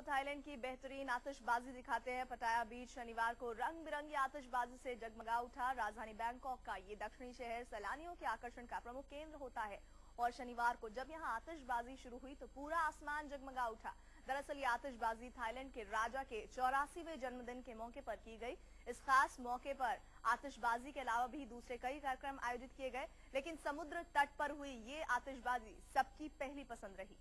आपको थाईलैंड की बेहतरीन आतिशबाजी दिखाते हैं। पटाया बीच शनिवार को रंग बिरंगी आतिशबाजी से जगमगा उठा। राजधानी बैंकॉक का ये दक्षिणी शहर सैलानियों के आकर्षण का प्रमुख केंद्र होता है। और शनिवार को जब यहाँ आतिशबाजी शुरू हुई तो पूरा आसमान जगमगा उठा। दरअसल ये आतिशबाजी थाईलैंड के राजा के चौरासीवे जन्मदिन के मौके पर की गई। इस खास मौके पर आतिशबाजी के अलावा भी दूसरे कई कार्यक्रम आयोजित किए गए, लेकिन समुद्र तट पर हुई ये आतिशबाजी सबकी पहली पसंद रही।